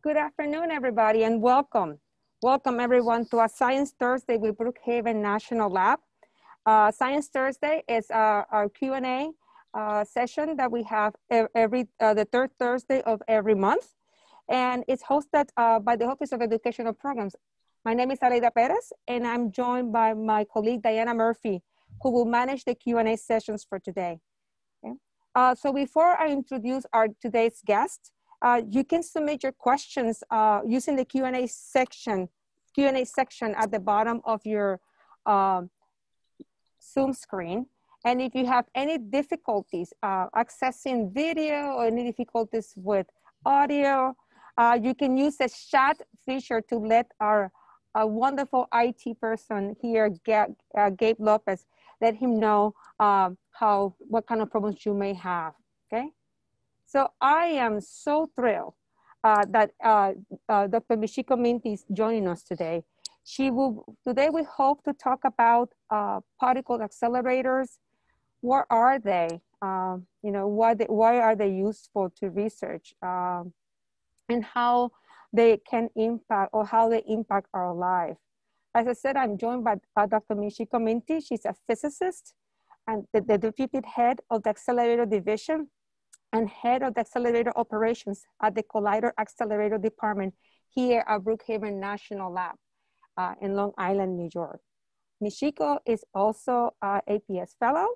Good afternoon, everybody, and welcome. Welcome, everyone, to a Science Thursday with Brookhaven National Lab. Uh, Science Thursday is uh, our Q&A uh, session that we have every uh, the third Thursday of every month. And it's hosted uh, by the Office of Educational Programs. My name is Aleida Perez, and I'm joined by my colleague, Diana Murphy, who will manage the Q&A sessions for today. Okay? Uh, so before I introduce our today's guest, uh, you can submit your questions uh, using the Q&A section, Q&A section at the bottom of your um, Zoom screen. And if you have any difficulties uh, accessing video or any difficulties with audio, uh, you can use the chat feature to let our wonderful IT person here, uh, Gabe Lopez, let him know um, how, what kind of problems you may have, okay? So I am so thrilled uh, that uh, uh, Dr. Michiko Minty is joining us today. She will, today we hope to talk about uh, particle accelerators. What are they? Um, you know, why, they, why are they useful to research? Um, and how they can impact or how they impact our life. As I said, I'm joined by uh, Dr. Michiko Minty. She's a physicist and the, the deputy head of the accelerator division and head of the accelerator operations at the Collider Accelerator Department here at Brookhaven National Lab uh, in Long Island, New York. Michiko is also an APS fellow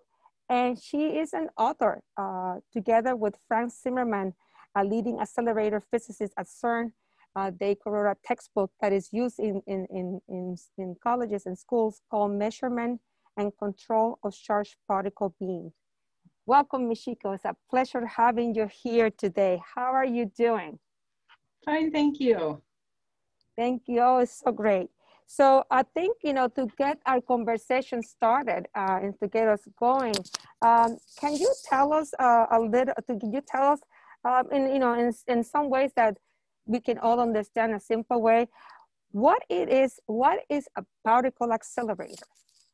and she is an author uh, together with Frank Zimmermann, a leading accelerator physicist at CERN. Uh, they wrote a textbook that is used in, in, in, in, in colleges and schools called Measurement and Control of Charged Particle Beams. Welcome, Michiko. It's a pleasure having you here today. How are you doing? Fine, thank you. Thank you. Oh, it's so great. So I think, you know, to get our conversation started uh, and to get us going, um, can you tell us uh, a little, can you tell us um, in, you know, in, in some ways that we can all understand a simple way, what it is, what is a particle accelerator?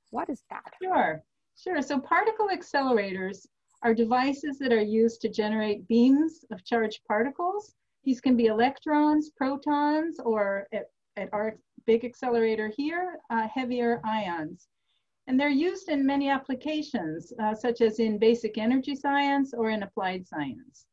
What is that? Sure, sure. So particle accelerators are devices that are used to generate beams of charged particles. These can be electrons, protons, or at, at our big accelerator here, uh, heavier ions. And they're used in many applications, uh, such as in basic energy science or in applied science.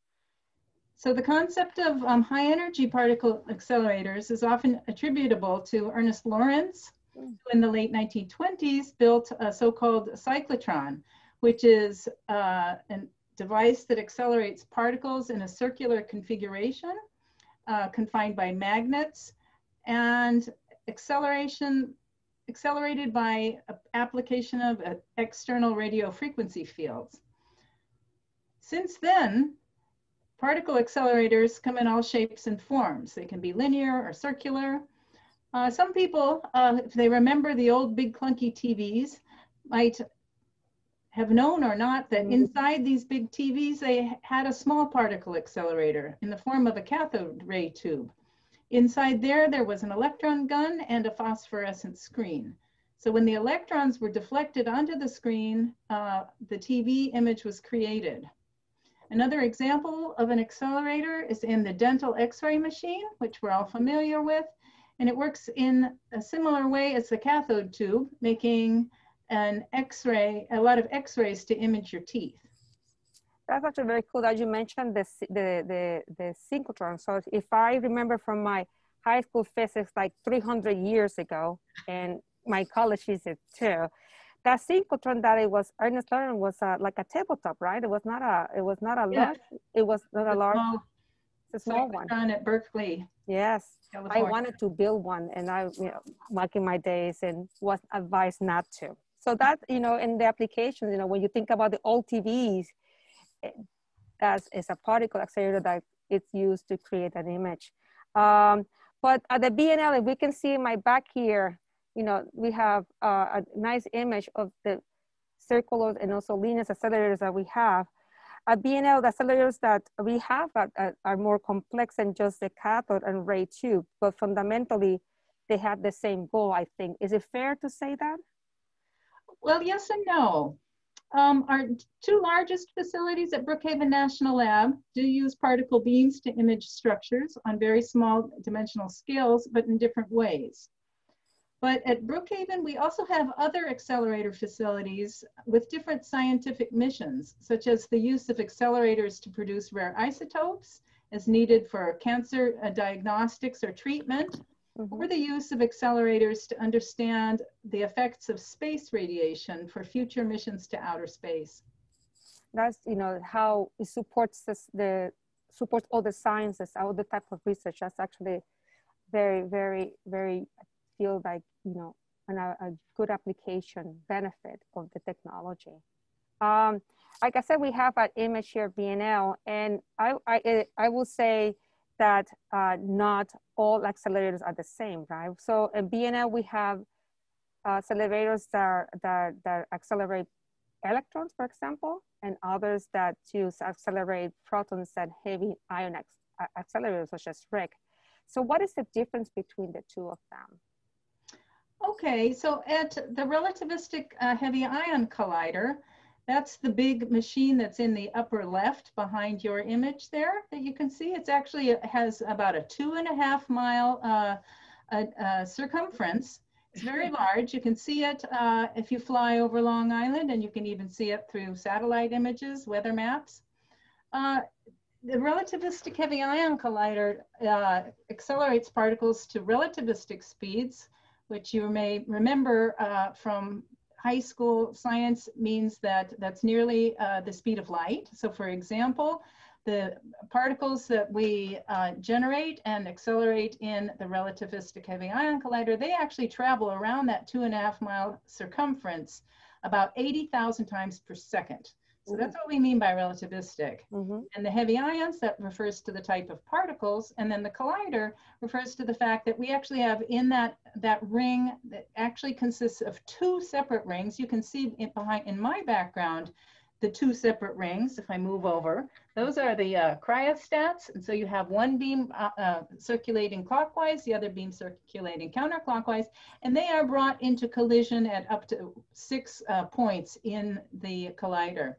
So the concept of um, high energy particle accelerators is often attributable to Ernest Lawrence, who in the late 1920s built a so-called cyclotron, which is uh, a device that accelerates particles in a circular configuration uh, confined by magnets and acceleration accelerated by application of uh, external radio frequency fields. Since then, particle accelerators come in all shapes and forms. They can be linear or circular. Uh, some people, uh, if they remember the old big clunky TVs, might have known or not that mm-hmm. inside these big TVs, they had a small particle accelerator in the form of a cathode ray tube. Inside there, there was an electron gun and a phosphorescent screen. So when the electrons were deflected onto the screen, uh, the TV image was created. Another example of an accelerator is in the dental x-ray machine, which we're all familiar with. And it works in a similar way as the cathode tube, making an X-ray, a lot of X-rays to image your teeth. That's actually very cool that you mentioned the, the, the, the synchrotron. So if I remember from my high school physics like 300 years ago, and my college is it too, that synchrotron that it was Ernest Lawrence was uh, like a tabletop, right? It was not a, it was not a yeah. large, it was not a large, small, it's a small one. at Berkeley. Yes. I wanted to build one, and I, you know, back in my days, and was advised not to. So that, you know, in the applications, you know, when you think about the old TVs, eh, that is a particle accelerator that it's used to create an image. Um, but at the BNL, we can see my back here, you know, we have uh, a nice image of the circular and also linear accelerators that we have. At BNL, the accelerators that we have are, are more complex than just the cathode and ray tube, but fundamentally, they have the same goal, I think. Is it fair to say that? Well, yes and no. Um, our two largest facilities at Brookhaven National Lab do use particle beams to image structures on very small dimensional scales, but in different ways. But at Brookhaven, we also have other accelerator facilities with different scientific missions, such as the use of accelerators to produce rare isotopes as needed for cancer uh, diagnostics or treatment, mm -hmm. or the use of accelerators to understand the effects of space radiation for future missions to outer space. That's, you know, how it supports this, the, supports all the sciences, all the type of research. That's actually very, very, very, I feel like, you know, an, a good application benefit of the technology. Um, like I said, we have an image here, BNL, and I, I, I will say that uh, not all accelerators are the same, right? So in BNL, we have uh, accelerators that, are, that, that accelerate electrons, for example, and others that use accelerate protons and heavy ion accelerators, such as RHIC. So what is the difference between the two of them? Okay, so at the relativistic uh, heavy ion collider, that's the big machine that's in the upper left behind your image there that you can see. It's actually it has about a two and a half mile uh, uh, circumference. It's very large. You can see it uh, if you fly over Long Island and you can even see it through satellite images, weather maps. Uh, the relativistic heavy ion collider uh, accelerates particles to relativistic speeds, which you may remember uh, from high school science means that that's nearly uh, the speed of light. So for example, the particles that we uh, generate and accelerate in the relativistic heavy ion collider, they actually travel around that two and a half mile circumference about 80,000 times per second. So that's what we mean by relativistic. Mm -hmm. And the heavy ions, that refers to the type of particles. And then the collider refers to the fact that we actually have in that, that ring that actually consists of two separate rings. You can see in, behind in my background, the two separate rings, if I move over, those are the uh, cryostats. And so you have one beam uh, uh, circulating clockwise, the other beam circulating counterclockwise, and they are brought into collision at up to six uh, points in the collider.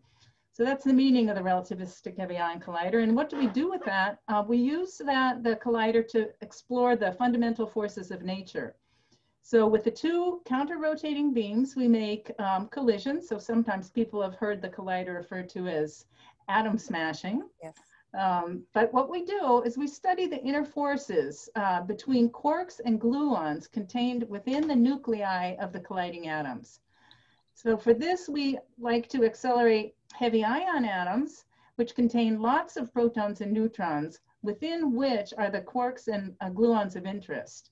So that's the meaning of the relativistic heavy ion collider. And what do we do with that? Uh, we use that the collider to explore the fundamental forces of nature. So with the two counter-rotating beams, we make um, collisions. So sometimes people have heard the collider referred to as atom smashing. Yes. Um, but what we do is we study the inner forces uh, between quarks and gluons contained within the nuclei of the colliding atoms. So for this, we like to accelerate heavy ion atoms, which contain lots of protons and neutrons, within which are the quarks and uh, gluons of interest.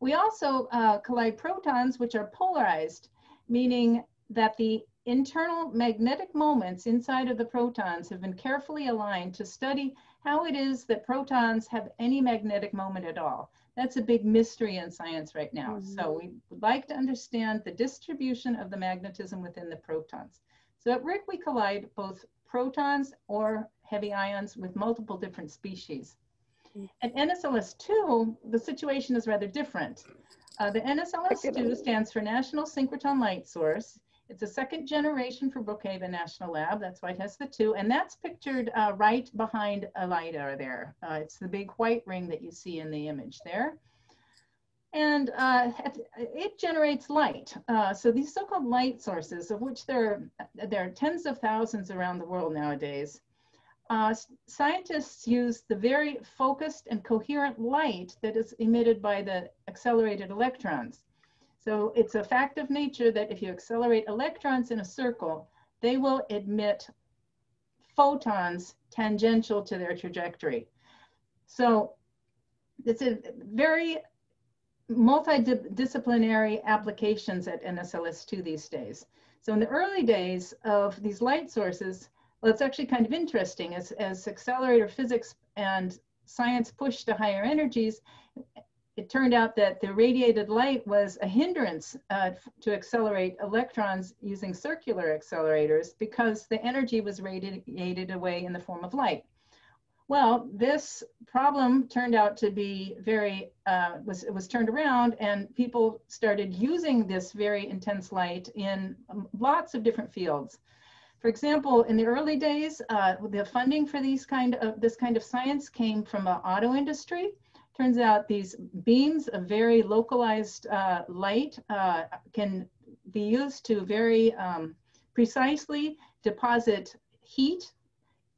We also uh, collide protons, which are polarized, meaning that the internal magnetic moments inside of the protons have been carefully aligned to study how it is that protons have any magnetic moment at all. That's a big mystery in science right now. Mm -hmm. So we would like to understand the distribution of the magnetism within the protons. So at RHIC, we collide both protons or heavy ions with multiple different species. At NSLS2, the situation is rather different. Uh, the NSLS2 stands for National Synchrotron Light Source. It's a second generation for Brookhaven National Lab. That's why it has the two. And that's pictured uh, right behind Aleida there. Uh, it's the big white ring that you see in the image there and uh, it generates light. Uh, so these so-called light sources, of which there are, there are tens of thousands around the world nowadays, uh, scientists use the very focused and coherent light that is emitted by the accelerated electrons. So it's a fact of nature that if you accelerate electrons in a circle, they will emit photons tangential to their trajectory. So it's a very multidisciplinary applications at NSLS2 these days. So in the early days of these light sources, well, it's actually kind of interesting as, as accelerator physics and science pushed to higher energies, it turned out that the radiated light was a hindrance uh, to accelerate electrons using circular accelerators because the energy was radiated away in the form of light. Well, this problem turned out to be very, uh, was, it was turned around and people started using this very intense light in lots of different fields. For example, in the early days, uh, the funding for these kind of, this kind of science came from the auto industry. Turns out these beams of very localized uh, light uh, can be used to very um, precisely deposit heat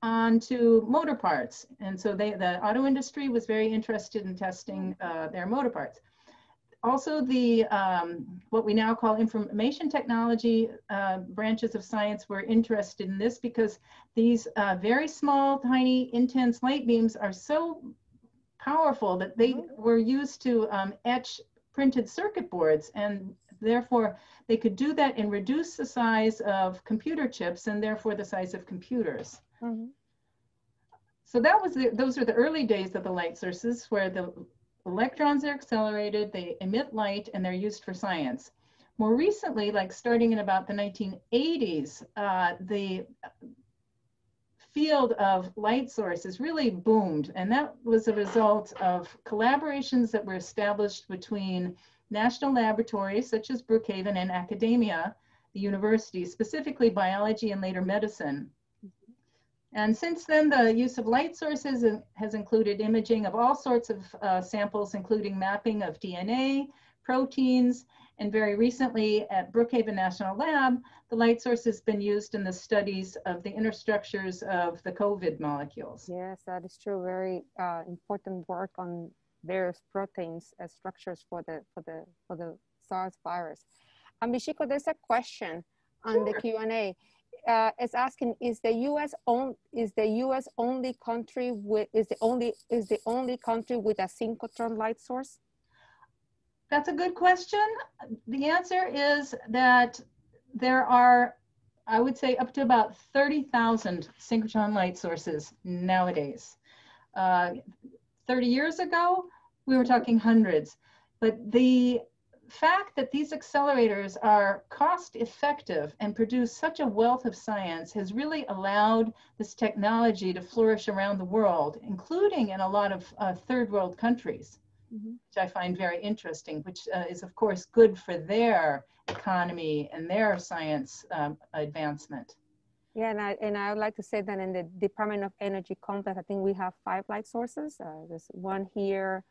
onto motor parts. And so they, the auto industry was very interested in testing uh, their motor parts. Also the, um, what we now call information technology uh, branches of science were interested in this because these uh, very small, tiny, intense light beams are so powerful that they mm-hmm. were used to um, etch printed circuit boards and therefore they could do that and reduce the size of computer chips and therefore the size of computers. Mm -hmm. So that was the, those are the early days of the light sources where the electrons are accelerated, they emit light, and they're used for science. More recently, like starting in about the 1980s, uh, the field of light sources really boomed, and that was a result of collaborations that were established between national laboratories such as Brookhaven and academia, the universities, specifically biology and later medicine. And since then, the use of light sources has included imaging of all sorts of uh, samples, including mapping of DNA, proteins, and very recently at Brookhaven National Lab, the light source has been used in the studies of the inner structures of the COVID molecules. Yes, that is true. Very uh, important work on various proteins as structures for the for the for the SARS virus. Michiko, there's a question on sure. the Q and A. Uh, it's asking: Is the U.S. on is the U.S. only country with is the only is the only country with a synchrotron light source? That's a good question. The answer is that there are, I would say, up to about 30,000 synchrotron light sources nowadays. Uh, 30 years ago, we were talking hundreds. But the fact that these accelerators are cost effective and produce such a wealth of science has really allowed this technology to flourish around the world, including in a lot of uh, third world countries, mm -hmm. which I find very interesting, which uh, is, of course, good for their economy and their science um, advancement. Yeah, and I, and I would like to say that in the Department of Energy complex, I think we have five light sources. Uh, there's one here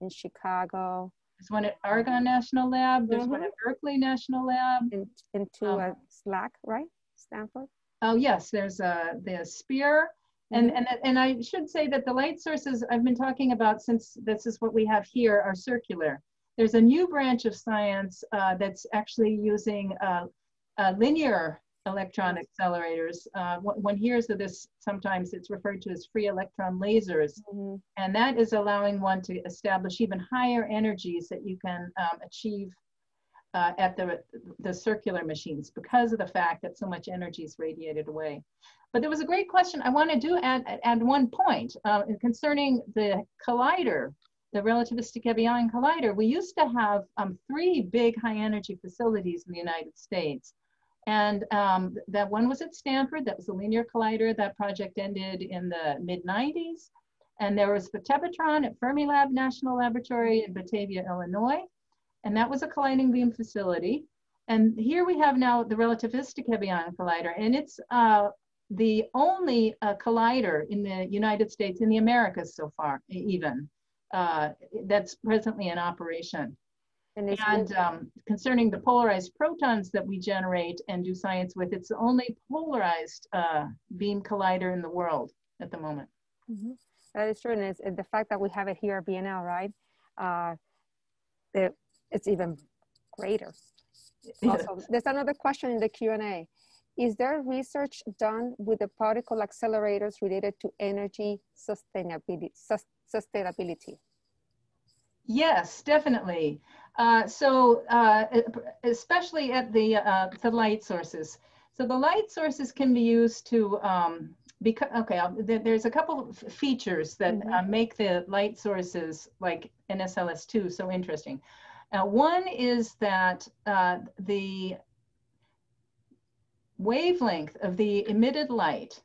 in Chicago. There's one at Argonne National Lab. There's mm -hmm. one at mm-hmm. Berkeley National Lab. And, and two um, at SLAC, right? Stanford? Oh, yes. There's uh, the SPEAR. And, mm-hmm. and, and I should say that the light sources I've been talking about since this is what we have here are circular. There's a new branch of science uh, that's actually using uh, linear electron accelerators. Uh, one hears of this, sometimes it's referred to as free electron lasers. Mm -hmm. And that is allowing one to establish even higher energies that you can um, achieve uh, at the, the circular machines because of the fact that so much energy is radiated away. But there was a great question. I want to do add, add one point uh, concerning the collider, the relativistic heavy ion collider. We used to have um, three big high energy facilities in the United States. And um, that one was at Stanford, that was a linear collider. That project ended in the mid 90s. And there was the Tevatron at Fermilab National Laboratory in Batavia, Illinois. And that was a colliding beam facility. And here we have now the relativistic heavy ion collider. And it's uh, the only uh, collider in the United States, in the Americas so far, even, uh, that's presently in operation. And, and um, concerning the polarized protons that we generate and do science with, it's the only polarized uh, beam collider in the world at the moment. Mm -hmm. That is true, and it's, the fact that we have it here at BNL, right? Uh, it, it's even greater. Also, there's another question in the Q&A. Is there research done with the particle accelerators related to energy sustainability? sustainability? Yes, definitely. Uh, so uh, especially at the, uh, the light sources. So the light sources can be used to, um, because, okay, I'll, there's a couple of features that mm -hmm. make the light sources like NSLS2 so interesting. one is that uh, the wavelength of the emitted light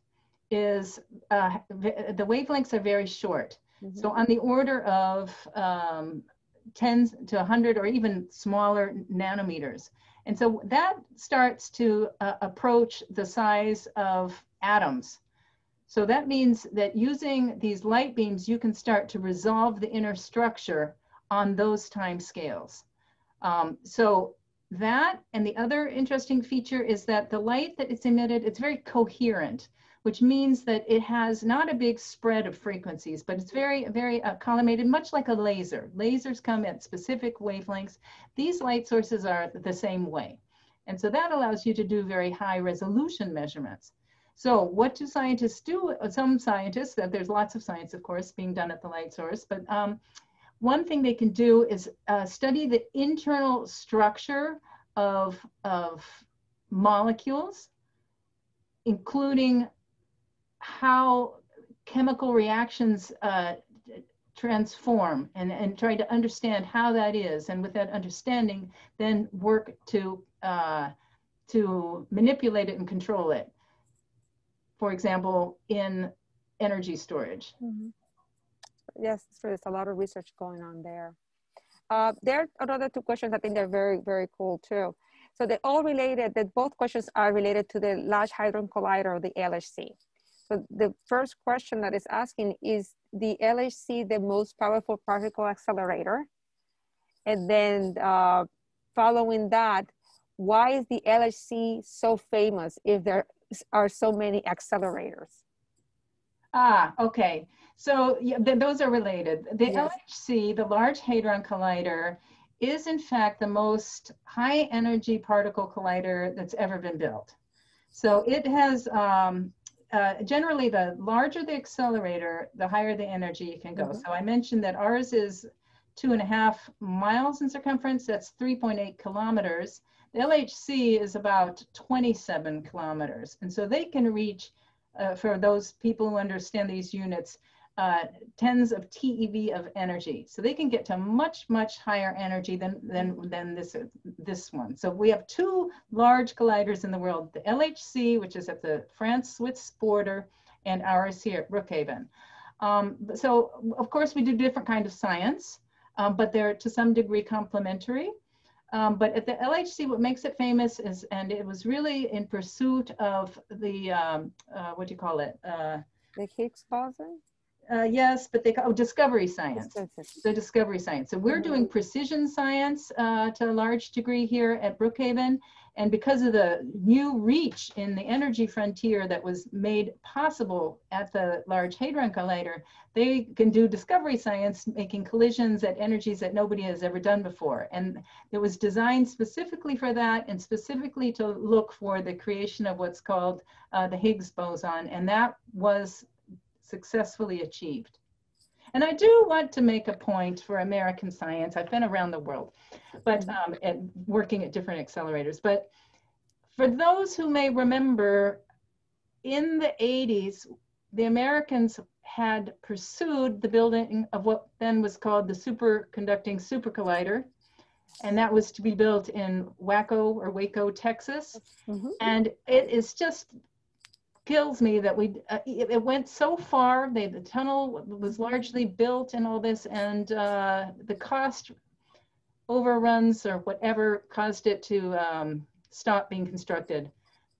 is uh, the wavelengths are very short. Mhm. So on the order of um, 10 to 100 or even smaller nanometers. And so that starts to uh, approach the size of atoms. So that means that using these light beams, you can start to resolve the inner structure on those time scales. Um, so that and the other interesting feature is that the light that is emitted, it's very coherent which means that it has not a big spread of frequencies, but it's very, very uh, collimated, much like a laser. Lasers come at specific wavelengths. These light sources are the same way. And so that allows you to do very high resolution measurements. So what do scientists do? Some scientists, there's lots of science, of course, being done at the light source, but um, one thing they can do is uh, study the internal structure of, of molecules, including how chemical reactions uh, transform and, and try to understand how that is. And with that understanding, then work to, uh, to manipulate it and control it. For example, in energy storage. Mm -hmm. Yes, there's a lot of research going on there. Uh, there are another two questions I think they're very, very cool too. So they're all related, that both questions are related to the Large Hadron Collider, the LHC. So the first question that is asking is the LHC the most powerful particle accelerator? And then uh, following that, why is the LHC so famous if there are so many accelerators? Ah, okay. So yeah, th those are related. The yes. LHC, the Large Hadron Collider, is in fact the most high energy particle collider that's ever been built. So it has um, uh, generally the larger the accelerator, the higher the energy you can go. Mm -hmm. So I mentioned that ours is two and a half miles in circumference. That's 3.8 kilometers. The LHC is about 27 kilometers. And so they can reach, uh, for those people who understand these units, uh, tens of TeV of energy. So they can get to much, much higher energy than, than, than this, this one. So we have two large colliders in the world, the LHC, which is at the France-Swiss border, and ours here at Brookhaven. Um, so of course we do different kind of science, um, but they're to some degree complementary. Um, but at the LHC, what makes it famous is, and it was really in pursuit of the, um, uh, what do you call it? Uh, the Higgs boson? Uh, yes, but they call oh, discovery science. The discovery science. So we're doing precision science uh, to a large degree here at Brookhaven. And because of the new reach in the energy frontier that was made possible at the Large Hadron Collider, they can do discovery science, making collisions at energies that nobody has ever done before. And it was designed specifically for that and specifically to look for the creation of what's called uh, the Higgs boson. And that was successfully achieved. And I do want to make a point for American science. I've been around the world, but um, at working at different accelerators. But for those who may remember, in the 80s, the Americans had pursued the building of what then was called the superconducting supercollider. And that was to be built in Waco or Waco, Texas. Mm -hmm. And it is just kills me that we uh, it, it, went so far. They, the tunnel was largely built and all this, and uh, the cost overruns or whatever caused it to um, stop being constructed.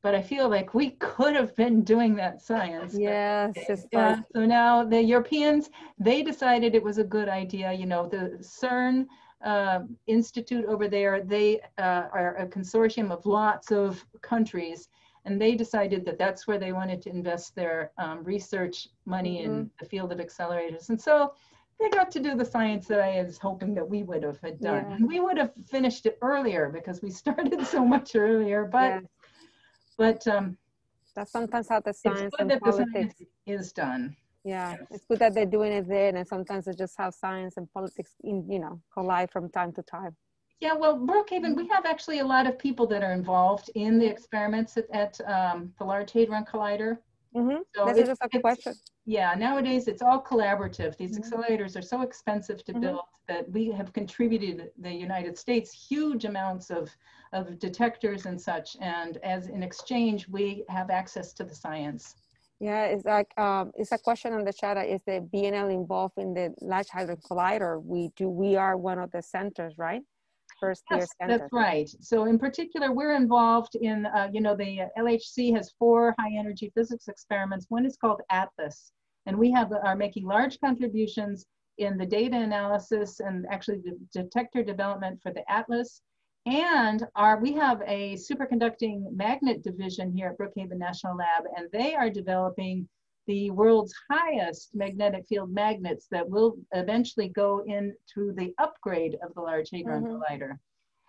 But I feel like we could have been doing that science. Yes. yeah. So now the Europeans, they decided it was a good idea. You know, the CERN uh, Institute over there, they uh, are a consortium of lots of countries and they decided that that's where they wanted to invest their um, research money mm -hmm. in mm-hmm. the field of accelerators. And so they got to do the science that I was hoping that we would have had done. Yeah. We would have finished it earlier because we started so much earlier, but, yeah. but um, that's sometimes how the science and politics is done. Yeah, yes. it's good that they're doing it there, and sometimes it's just how science and politics, in, you know, collide from time to time. Yeah, well, Brookhaven, we have actually a lot of people that are involved in the experiments at, at um, the Large Hadron Collider. Mm-hmm. So this is a question. Yeah, nowadays it's all collaborative. These mm-hmm. accelerators are so expensive to mm-hmm. build that we have contributed the United States huge amounts of, of detectors and such. And as in exchange, we have access to the science. Yeah, it's like um, it's a question on the chat. Is the BNL involved in the Large Hadron Collider? We do. We are one of the centers, right? First yes, year center. That's right. So in particular, we're involved in. Uh, you know, the LHC has four high energy physics experiments. One is called ATLAS, and we have are making large contributions in the data analysis and actually the detector development for the ATLAS. And our, we have a superconducting magnet division here at Brookhaven National Lab, and they are developing the world's highest magnetic field magnets that will eventually go into the upgrade of the Large Hadron mm -hmm. Collider.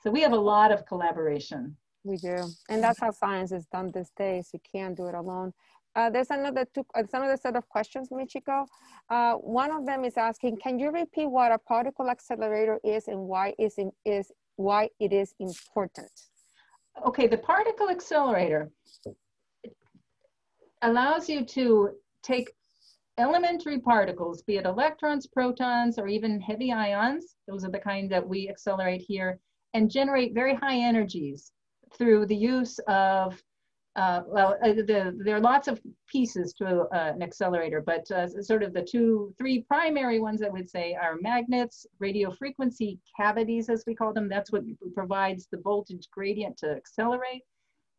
So we have a lot of collaboration. We do, and that's how science is done these days. You can't do it alone. Uh, there's another two, uh, another set of questions, Michiko. Uh, one of them is asking, can you repeat what a particle accelerator is and why is, in, is why it is important? Okay, the particle accelerator allows you to take elementary particles, be it electrons, protons, or even heavy ions, those are the kind that we accelerate here, and generate very high energies through the use of uh, well, uh, the, there are lots of pieces to uh, an accelerator, but uh, sort of the two, three primary ones I would say are magnets, radio frequency cavities, as we call them. That's what provides the voltage gradient to accelerate,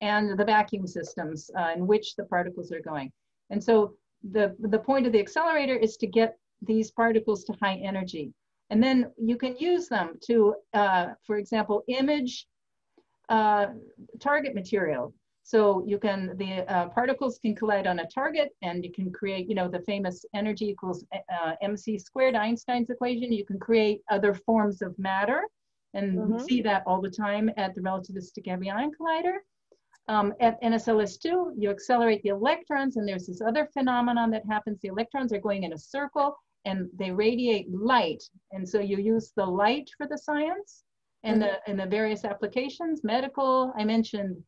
and the vacuum systems uh, in which the particles are going. And so the, the point of the accelerator is to get these particles to high energy. And then you can use them to, uh, for example, image target material so you can, the uh, particles can collide on a target and you can create, you know, the famous energy equals uh, mc squared, Einstein's equation. You can create other forms of matter and mm -hmm. see that all the time at the relativistic heavy ion collider. Um, at NSLS2, you accelerate the electrons and there's this other phenomenon that happens. The electrons are going in a circle and they radiate light. And so you use the light for the science and mm -hmm. the, and the various applications, medical, I mentioned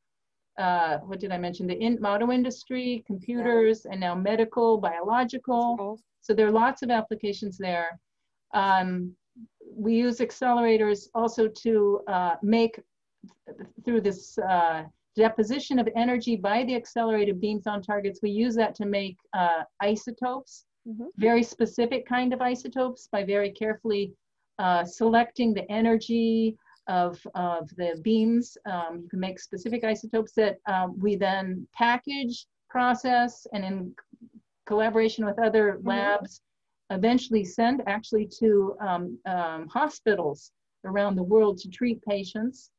uh, what did I mention? The in, auto industry, computers, yeah. and now medical, biological. So there are lots of applications there. Um, we use accelerators also to uh, make, through this uh, deposition of energy by the accelerated beams on targets, we use that to make uh, isotopes, mm -hmm. very specific kind of isotopes by very carefully uh, selecting the energy, of, of the beams. Um, you can make specific isotopes that um, we then package, process, and in collaboration with other mm-hmm. labs, eventually send actually to um, um hospitals around the world to treat patients.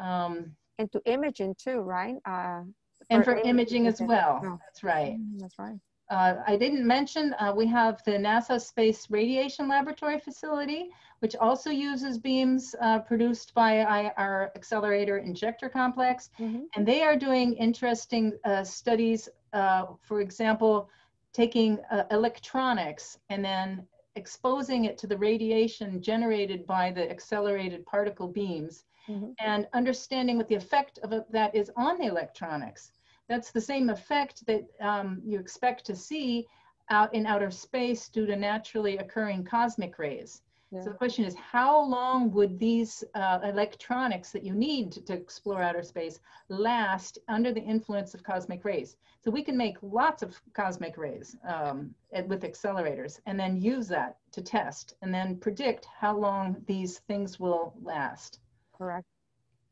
Um, and to imaging too, right? Uh, and for imaging, imaging as well. Oh. That's right. Mm, that's right. Uh, I didn't mention uh, we have the NASA Space Radiation Laboratory facility, which also uses beams uh, produced by our accelerator injector complex. Mm -hmm. And they are doing interesting uh, studies, uh, for example, taking uh, electronics and then exposing it to the radiation generated by the accelerated particle beams mm -hmm. and understanding what the effect of that is on the electronics that's the same effect that um, you expect to see out in outer space due to naturally occurring cosmic rays. Yeah. So the question is, how long would these uh, electronics that you need to, to, explore outer space last under the influence of cosmic rays? So we can make lots of cosmic rays um, with accelerators and then use that to test and then predict how long these things will last. Correct.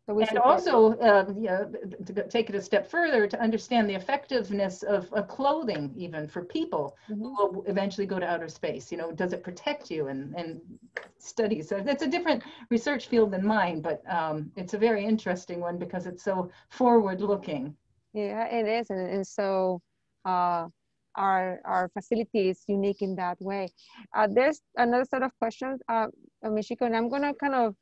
And also uh, yeah, to take it a step further to understand the effectiveness of, of clothing even for people mm-hmm. who will eventually go to outer space you know does it protect you? And and studies so it's a different research field than mine but um, it's a very interesting one because it's so forward looking yeah it is and, and so uh, our our facility is unique in that way. Uh, there's another set of questions. Uh, Michiko, and i'm going to kind of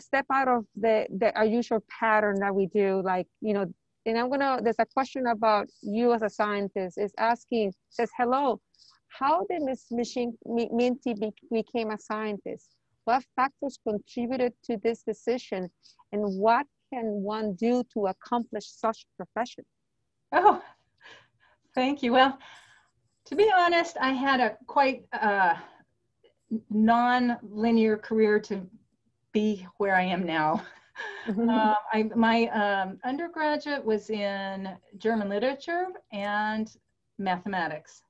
step out of the, the our usual pattern that we do, like, you know, and I'm gonna, there's a question about you as a scientist, is asking, says, hello, how did. Machine, Minty be, became a scientist? What factors contributed to this decision? And what can one do to accomplish such profession? Oh, thank you. Well, to be honest, I had a quite uh, non-linear career to be where I am now. Mm-hmm. Uh, I, my um, undergraduate was in German literature, and mathematics.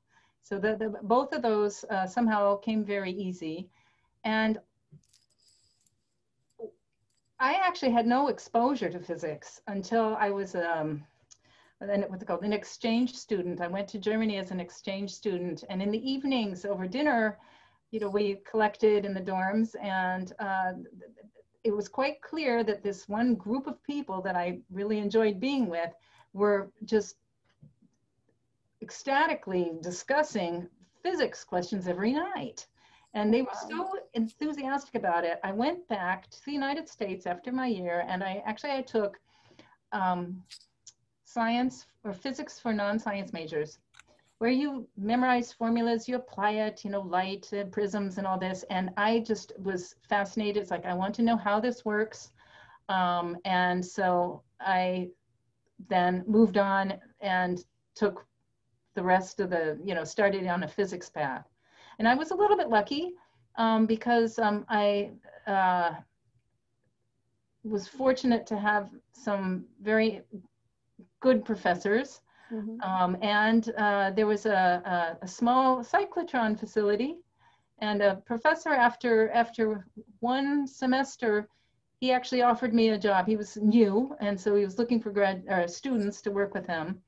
So the, the, both of those uh, somehow came very easy. And I actually had no exposure to physics until I was um, what's it called, an exchange student. I went to Germany as an exchange student. And in the evenings over dinner, you know, we collected in the dorms and uh, it was quite clear that this one group of people that I really enjoyed being with were just ecstatically discussing physics questions every night. And they were so enthusiastic about it. I went back to the United States after my year, and I actually I took um, science or physics for non-science majors, where you memorize formulas, you apply it, you know, light, uh, prisms, and all this. And I just was fascinated. It's like I want to know how this works, um, and so I then moved on and took the rest of the, you know, started on a physics path. And I was a little bit lucky um, because um, I uh, was fortunate to have some very good professors. Mm-hmm. Um, and uh, there was a, a, a, small cyclotron facility and a professor after after one semester he actually offered me a job he was new and so he was looking for grad uh, students to work with him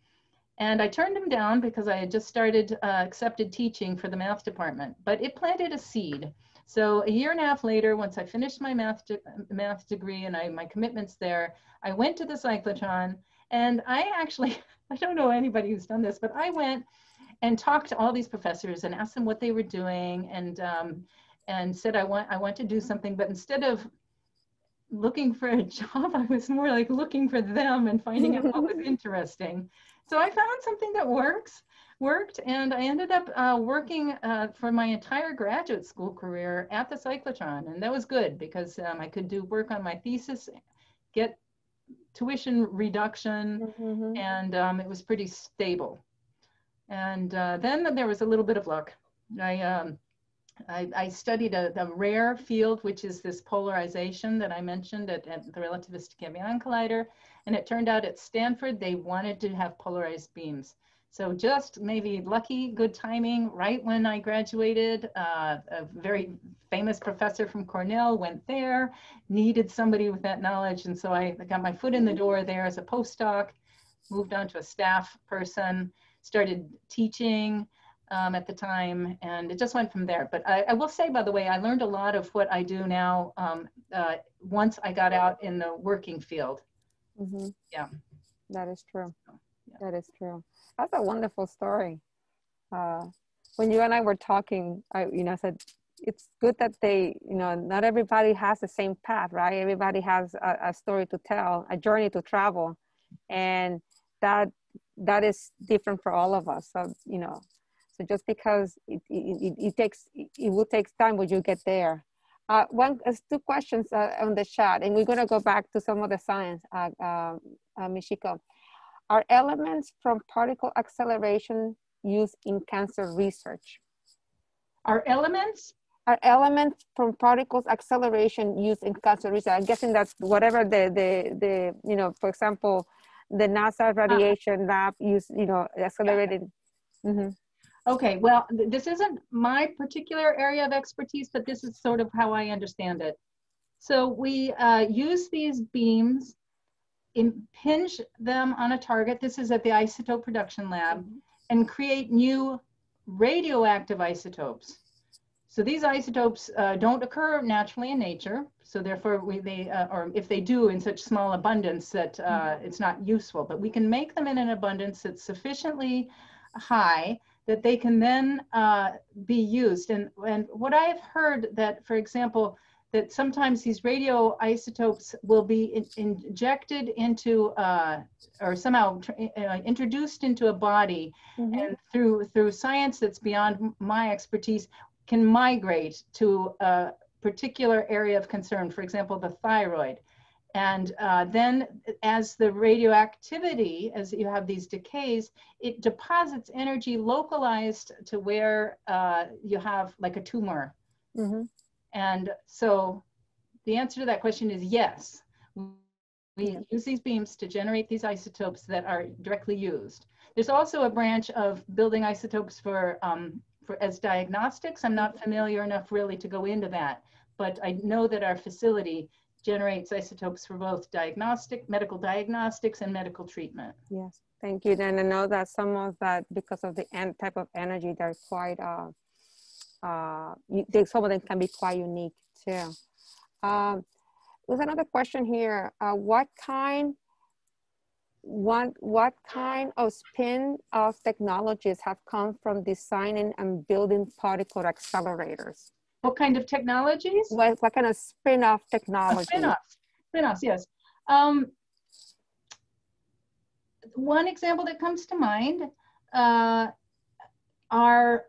and I turned him down because I had just started uh, accepted teaching for the math department, but it planted a seed. So a year and a half later, once I finished my math, de math degree and I, my commitments there, I went to the cyclotron and I actually, I don't know anybody who's done this, but I went and talked to all these professors and asked them what they were doing and, um, and said, I want, I want to do something, but instead of looking for a job, I was more like looking for them and finding out what was interesting. So I found something that works, worked, and I ended up uh, working uh, for my entire graduate school career at the cyclotron, and that was good because um, I could do work on my thesis, get tuition reduction, mm-hmm. and um, it was pretty stable. And uh, then there was a little bit of luck. I um, I, I, studied a, a, rare field, which is this polarization that I mentioned at, at, the Relativistic Heavy-Ion Collider. And it turned out at Stanford, they wanted to have polarized beams. So just maybe lucky, good timing, right when I graduated, uh, a very famous professor from Cornell went there, needed somebody with that knowledge. And so I got my foot in the door there as a postdoc, moved on to a staff person, started teaching, um, at the time, and it just went from there. But I, I, will say, by the way, I learned a lot of what I do now um, uh, once I got out in the working field. Mm-hmm. Yeah, that is true. yeah. That is true. That's a wonderful story. Uh, when you and I were talking, I you know I said it's good that they you know not everybody has the same path, right? Everybody has a, a story to tell, a journey to travel, and that that is different for all of us. So you know so just because it, it, it takes, it will take time when you get there. Uh, one, uh, two questions uh, on the chat, and we're gonna go back to some of the science, uh, uh, uh, Michiko. Are elements from particle acceleration used in cancer research? Are elements? Are elements from particles acceleration used in cancer research? I'm guessing that's whatever the, the, the you know, for example, the NASA radiation lab use, you know, accelerated. Yeah. Mm -hmm. Okay, well, th this isn't my particular area of expertise, but this is sort of how I understand it. So we uh, use these beams, impinge them on a target. This is at the isotope production lab, and create new radioactive isotopes. So these isotopes uh, don't occur naturally in nature. So therefore, we, they, uh, or if they do in such small abundance that uh, it's not useful, but we can make them in an abundance that's sufficiently high that they can then uh, be used. And, and what I have heard that, for example, that sometimes these radioisotopes will be in, injected into uh, or somehow uh, introduced into a body mm -hmm. and through through science that's beyond my expertise can migrate to a particular area of concern for example the thyroid and uh, then as the radioactivity, as you have these decays, it deposits energy localized to where uh, you have like a tumor. Mm -hmm. And so the answer to that question is yes. We use these beams to generate these isotopes that are directly used. There's also a branch of building isotopes for, um, for as diagnostics. I'm not familiar enough really to go into that, but I know that our facility generates isotopes for both diagnostic, medical diagnostics and medical treatment. Yes, thank you. Then I know that some of that, because of the type of energy, they're quite, uh, uh, they, some of them can be quite unique too. Um, there's another question here. Uh, what kind, what, what kind of spin of technologies have come from designing and building particle accelerators? What kind of technologies? What, what kind of spin-off technology? Spin-offs, spin-offs, yes. Um, one example that comes to mind uh, are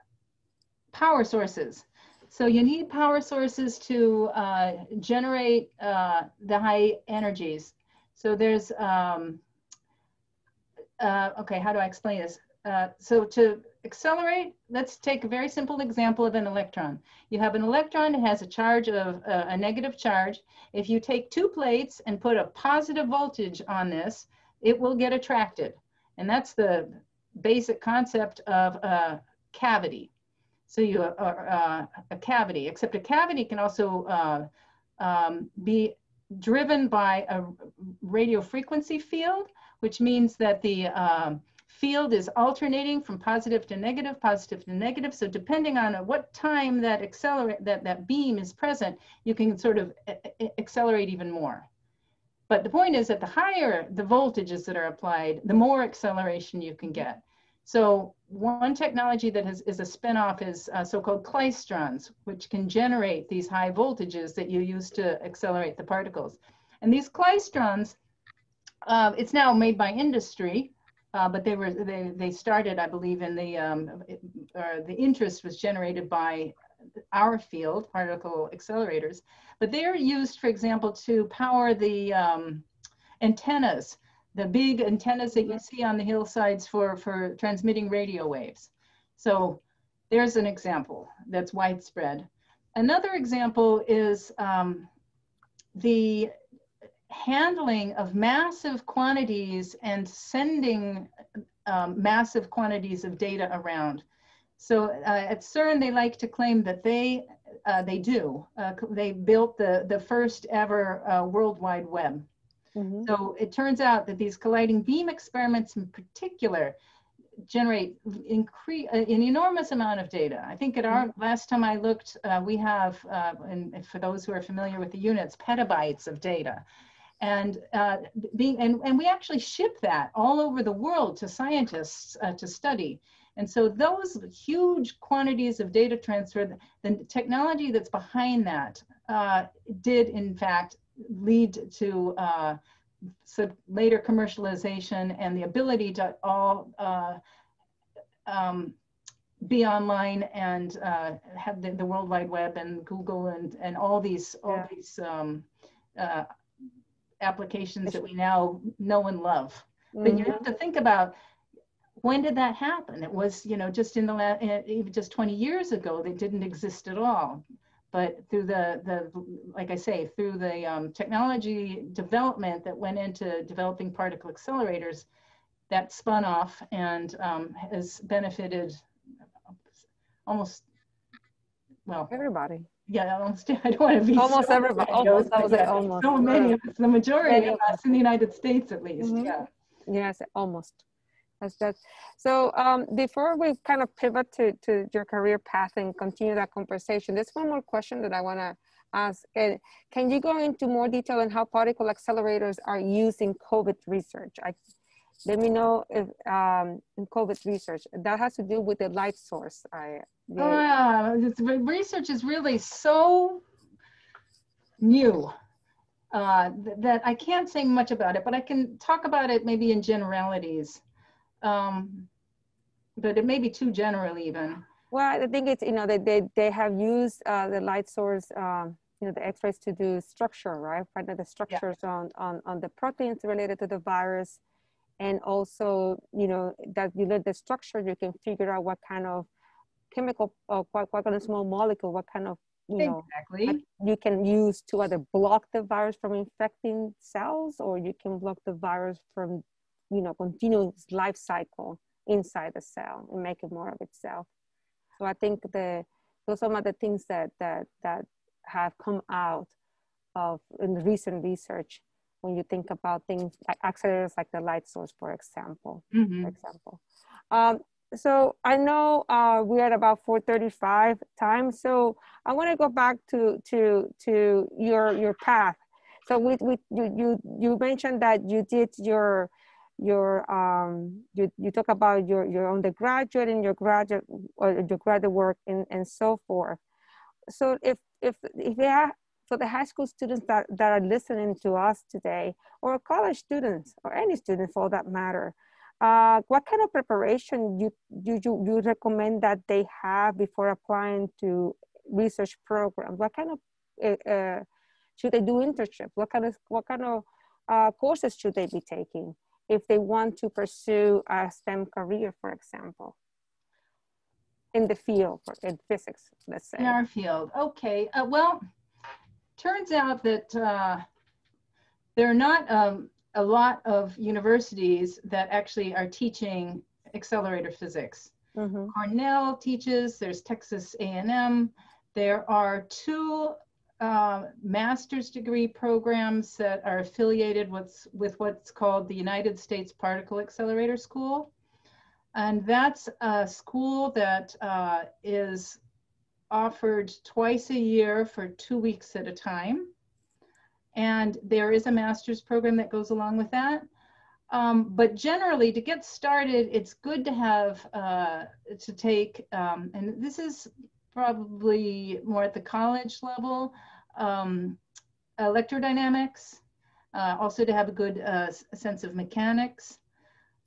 power sources. So you need power sources to uh, generate uh, the high energies. So there's, um, uh, okay, how do I explain this? Uh, so to accelerate, let's take a very simple example of an electron. You have an electron, it has a charge of uh, a negative charge. If you take two plates and put a positive voltage on this, it will get attracted. And that's the basic concept of a cavity. So you are uh, a cavity, except a cavity can also uh, um, be driven by a radio frequency field, which means that the um, field is alternating from positive to negative, positive to negative. So depending on what time that accelerate that, that beam is present, you can sort of accelerate even more. But the point is that the higher the voltages that are applied, the more acceleration you can get. So one technology that has, is a spinoff is uh, so-called klystrons, which can generate these high voltages that you use to accelerate the particles. And these klystrons, uh, it's now made by industry, uh, but they were they, they started, I believe, in the um, uh, the interest was generated by our field, particle accelerators. But they're used, for example, to power the um, antennas the big antennas that you see on the hillsides for, for transmitting radio waves. So there's an example that's widespread. Another example is um, the handling of massive quantities and sending um, massive quantities of data around. So uh, at CERN, they like to claim that they, uh, they do. Uh, they built the, the first ever uh, World Wide Web. Mhm. So it turns out that these colliding beam experiments in particular generate incre- uh, an enormous amount of data. I think at our last time I looked, uh, we have, uh, and for those who are familiar with the units, petabytes of data. And uh, being and, and we actually ship that all over the world to scientists uh, to study. And so those huge quantities of data transfer, the technology that's behind that uh, did in fact lead to uh, so later commercialization and the ability to all uh, um, be online and uh, have the, the World Wide Web and Google and, and all these all Yeah. these um, uh, applications that we now know and love. But you have to think about when did that happen? It was, you know, just in the last, even just 20 years ago, they didn't exist at all. But through the, the like I say, through the um, technology development that went into developing particle accelerators, that spun off and um, has benefited almost, well, Everybody. yeah, almost, I don't want to be Almost so everybody. Almost, I was like yeah, almost. So many of us, the majority Many of us in the United States at least, Mhm. yeah. Yes, almost. That's that. So um, before we kind of pivot to, to your career path and continue that conversation, there's one more question that I want to ask. Uh, can you go into more detail on how particle accelerators are used in COVID research? I, let me know if um, in COVID research that has to do with the light source. I, the, yeah, research is really so new uh, th- that I can't say much about it, but I can talk about it maybe in generalities. Um, but it may be too general even. Well, I think it's, you know, they, they, they have used uh, the light source, um, you know, the x-rays to do structure, right? Find out the structures on, on, on the proteins related to the virus. And also, you know, that you know the structure, you can figure out what kind of chemical, uh, what, what kind of small molecule, what kind of you know, exactly. you can use to either block the virus from infecting cells or you can block the virus from, you know, continuing its life cycle inside the cell and make it more of itself. So I think the those are some of the things that that that have come out of in recent research when you think about things like accelerators like the light source, for example. Mhm. For example. Um, so I know uh, we're at about 4:35 time. So I want to go back to to to your your path. So we, we you you you mentioned that you did your your um you you talk about your your undergraduate and your graduate or your graduate work and and so forth. So if if if you have for the high school students that, that are listening to us today, or college students, or any student for that matter, uh, what kind of preparation you, you, you, you recommend that they have before applying to research programs? What kind of, uh, should they do internships? What kind of, what kind of uh, courses should they be taking if they want to pursue a STEM career, for example? In the field, in physics, let's say. In our field, okay. Uh, well, turns out that uh, there are not um, a lot of universities that actually are teaching accelerator physics. Mhm. Cornell teaches, there's Texas A&M. There are two uh, master's degree programs that are affiliated with, with what's called the United States Particle Accelerator School. And that's a school that uh, is offered twice a year for two weeks at a time. And there is a master's program that goes along with that. Um, but generally, to get started, it's good to have uh, to take, um, and this is probably more at the college level, um, electrodynamics, uh, also to have a good uh, sense of mechanics.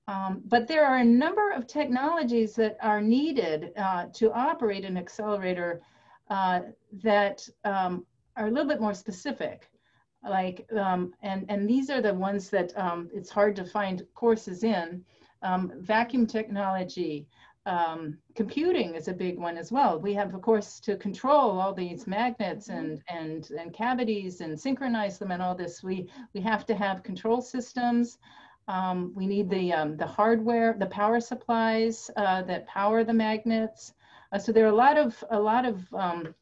Um, but there are a number of technologies that are needed uh, to operate an accelerator uh, that um, are a little bit more specific. Like, um, and, and these are the ones that um, it's hard to find courses in. Um, vacuum technology, um, computing is a big one as well. We have, of course, to control all these magnets and, and, and cavities and synchronize them and all this. We, we have to have control systems. Um, we need the, um, the hardware, the power supplies uh, that power the magnets. Uh, so there are a lot of, a lot of um,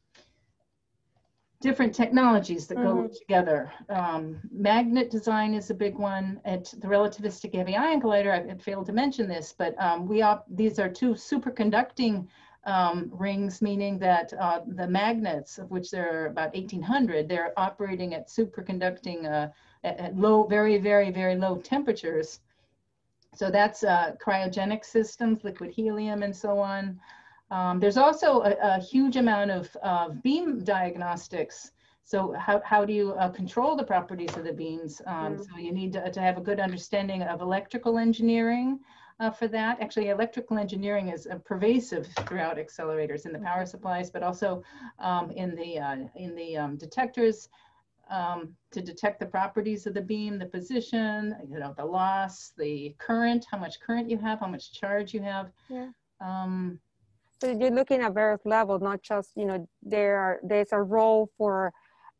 different technologies that go together. Um, magnet design is a big one. At the relativistic heavy ion collider, I failed to mention this, but um, we op these are two superconducting um, rings, meaning that uh, the magnets, of which there are about 1,800, they're operating at superconducting uh, at, at low, very, very, very low temperatures. So that's uh, cryogenic systems, liquid helium, and so on. Um, there's also a, a, huge amount of uh, beam diagnostics. So how, how do you uh, control the properties of the beams? Um, Mm. So you need to, to have a good understanding of electrical engineering uh, for that. Actually, electrical engineering is uh, pervasive throughout accelerators in the power supplies, but also um, in the, uh, in the um, detectors um, to detect the properties of the beam, the position, you know, the loss, the current, how much current you have, how much charge you have. Yeah. Um, So you're looking at various levels, not just, you know, there are, there's a role for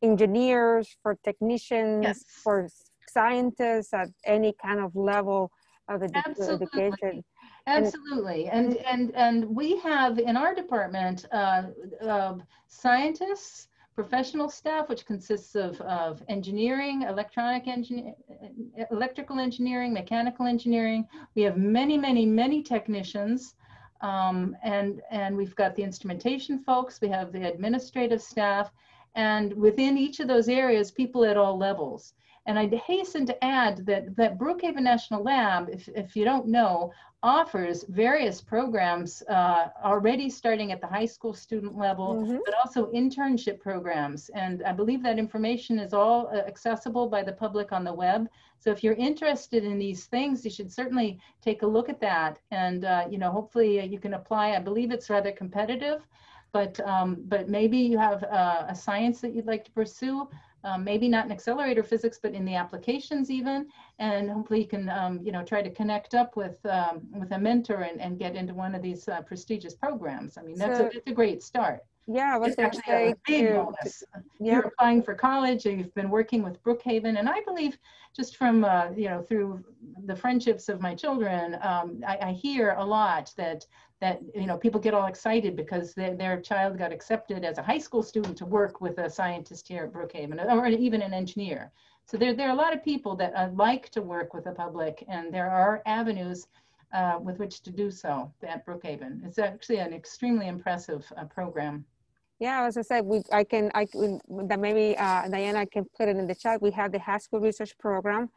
engineers, for technicians, Yes. for scientists at any kind of level of edu- Absolutely. education. Absolutely, and and and we have in our department uh, uh, scientists, professional staff, which consists of of engineering, electronic engineer, electrical engineering, mechanical engineering. We have many, many, many technicians, um, and and we've got the instrumentation folks. We have the administrative staff, and within each of those areas, people at all levels. And I'd hasten to add that, that Brookhaven National Lab, if, if you don't know, offers various programs uh, already starting at the high school student level, Mhm. but also internship programs. And I believe that information is all uh, accessible by the public on the web. So if you're interested in these things, you should certainly take a look at that. And, uh, you know, hopefully uh, you can apply. I believe it's rather competitive, but, um, but maybe you have uh, a science that you'd like to pursue. Um, maybe not in accelerator physics, but in the applications even, and hopefully you can, um, you know, try to connect up with um, with a mentor and, and get into one of these uh, prestigious programs. I mean, that's So- a, that's a great start. Yeah, I was It's actually a big to, bonus. yeah, You're applying for college, or you've been working with Brookhaven, and I believe just from, uh, you know, through the friendships of my children, um, I, I hear a lot that, that, you know, people get all excited because their, their child got accepted as a high school student to work with a scientist here at Brookhaven, or even an engineer. So there, there are a lot of people that uh, like to work with the public, and there are avenues uh, with which to do so at Brookhaven. It's actually an extremely impressive uh, program. Yeah, as I said, we, I can, I that maybe uh, Diana can put it in the chat. We have the high school research program,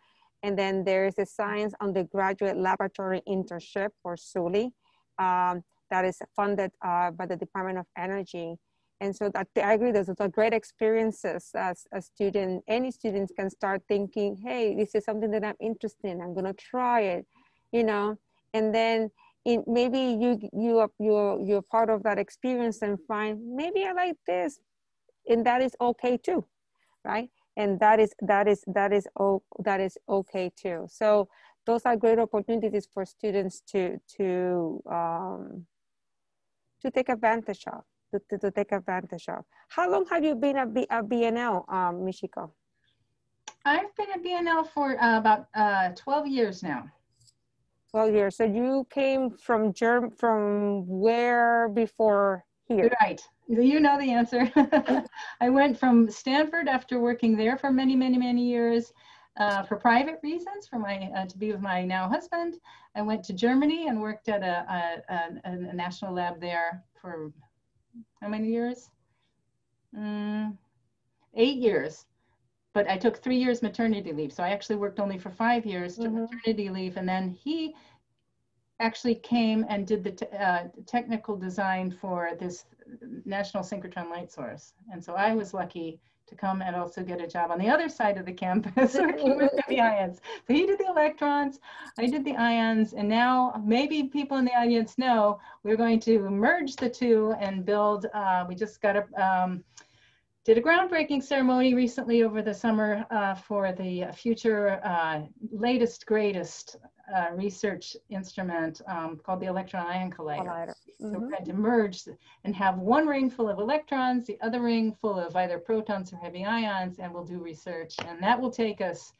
and then there is a science undergraduate laboratory internship or SULI um, that is funded uh, by the Department of Energy. And so that, I agree, those are great experiences as a student. Any students can start thinking, hey, this is something that I'm interested in. I'm gonna try it, you know. And then in, maybe you you are you're you're part of that experience and find maybe I like this, and that is okay too, right? And that is that is that is oh that is okay too. So those are great opportunities for students to to um, to take advantage of to, to, to take advantage of. How long have you been at, B, at BNL, um, Michiko? I've been at BNL for uh, about uh, 12 years now. 12 years. So you came from Germ from where before here? Right. You know the answer. I went from Stanford after working there for many, many, many years uh, for private reasons, for my uh, to be with my now husband. I went to Germany and worked at a, a, a, a national lab there for how many years? Mm, eight years. But I took three years maternity leave. So I actually worked only for five years to Mhm. maternity leave. And then he actually came and did the uh, technical design for this national synchrotron light source. And so I was lucky to come and also get a job on the other side of the campus working with the ions. So he did the electrons, I did the ions, and now maybe people in the audience know we're going to merge the two and build, uh, we just got a, um, did a groundbreaking ceremony recently over the summer uh, for the future uh, latest, greatest uh, research instrument um, called the electron ion collider. Collider. So Mhm. we're going to merge and have one ring full of electrons, the other ring full of either protons or heavy ions, and we'll do research. And that will take us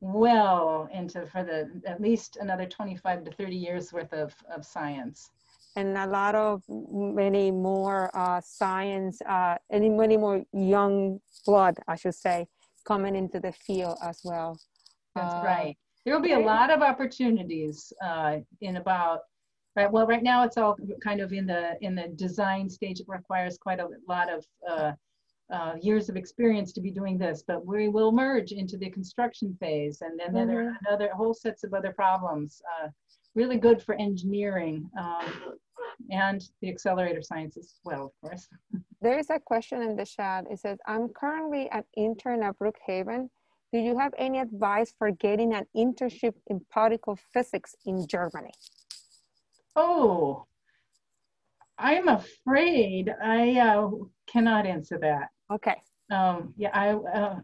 well into for the at least another 25 to 30 years worth of, of science. And a lot of many more uh, science, uh, any many more young blood, I should say, coming into the field as well. That's Uh, right. There will be a lot of opportunities uh, in about right. Well, right now it's all kind of in the in the design stage. It requires quite a lot of uh, uh, years of experience to be doing this, but we will merge into the construction phase, and, and then there are another whole sets of other problems. Uh, really good for engineering um, and the accelerator sciences as well, of course. There is a question in the chat. It says, I'm currently an intern at Brookhaven. Do you have any advice for getting an internship in particle physics in Germany? Oh, I'm afraid I uh, cannot answer that. Okay. Um, yeah, I, uh,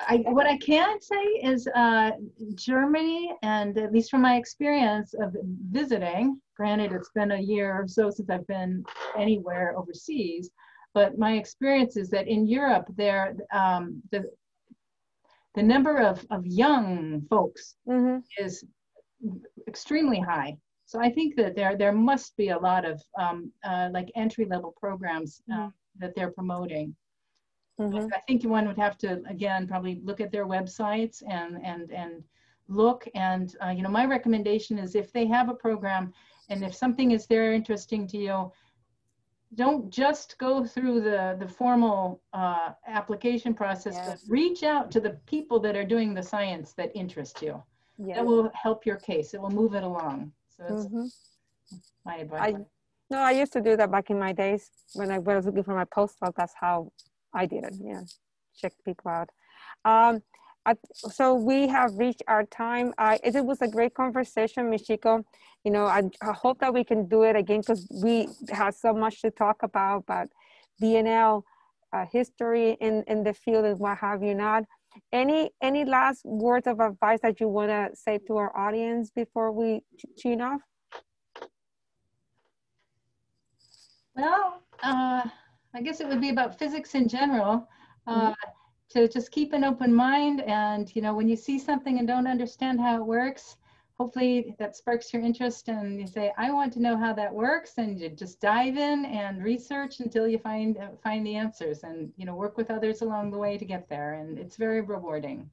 I, what I can say is uh, Germany, and at least from my experience of visiting, granted it's been a year or so since I've been anywhere overseas, but my experience is that in Europe, there um, the the number of, of young folks Mm-hmm. is extremely high. So I think that there there must be a lot of um, uh, like entry level programs uh, that they're promoting. Mm-hmm. I think one would have to again probably look at their websites and and and look and uh, you know my recommendation is if they have a program and if something is there interesting to you don't just go through the the formal uh, application process Yes. but reach out to the people that are doing the science that interest you Yeah. that will help your case it will move it along so that's Mhm. my advice No, I used to do that back in my days when I was looking for my postdoc. That's how I did it. Yeah, check people out. Um, I- so we have reached our time. I, it was a great conversation, Michiko. You know, I, I hope that we can do it again because we have so much to talk about, but BNL uh, history in, in the field and what have you not. Any any last words of advice that you want to say to our audience before we tune off? Well, uh, I guess it would be about physics in general. Uh, to just keep an open mind and you know when you see something and don't understand how it works hopefully that sparks your interest and you say i want to know how that works and you just dive in and research until you find uh, find the answers and you know work with others along the way to get there and it's very rewarding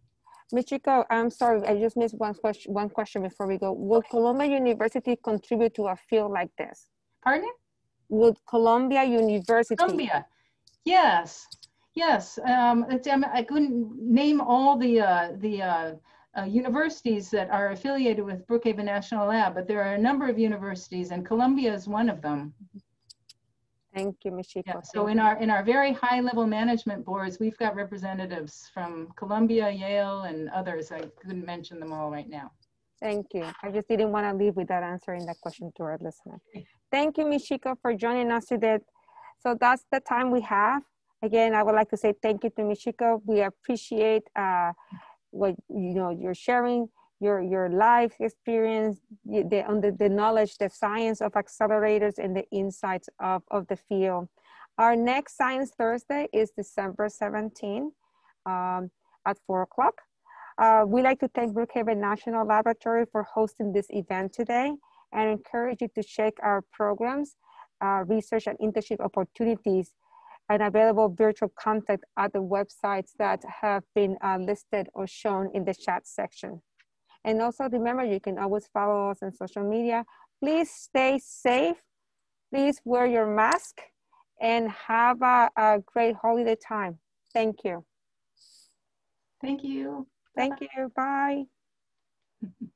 Michiko, I'm sorry, I just missed one question, one question before we go. Will Columbia University contribute to a field like this? Pardon? Would Columbia University? Columbia, yes, yes. Um, I couldn't name all the uh, the uh, uh, universities that are affiliated with Brookhaven National Lab, but there are a number of universities, and Columbia is one of them. Thank you, Michiko. Yeah, so in our in our very high level management boards, we've got representatives from Columbia, Yale, and others. I couldn't mention them all right now. Thank you. I just didn't want to leave without answering that question to our listener. Thank you, Michiko, for joining us today. So that's the time we have. Again, I would like to say thank you to Michiko. We appreciate uh, what you know you're sharing your your life experience, the, on the, the knowledge, the science of accelerators and the insights of, of the field. Our next Science Thursday is December 17 um, at 4 o'clock. Uh, we'd like to thank Brookhaven National Laboratory for hosting this event today and encourage you to check our programs, uh, research and internship opportunities and available virtual content at the websites that have been uh, listed or shown in the chat section. And also remember, you can always follow us on social media. Please stay safe. Please wear your mask and have a, a great holiday time. Thank you. Thank you. Thank you. Bye.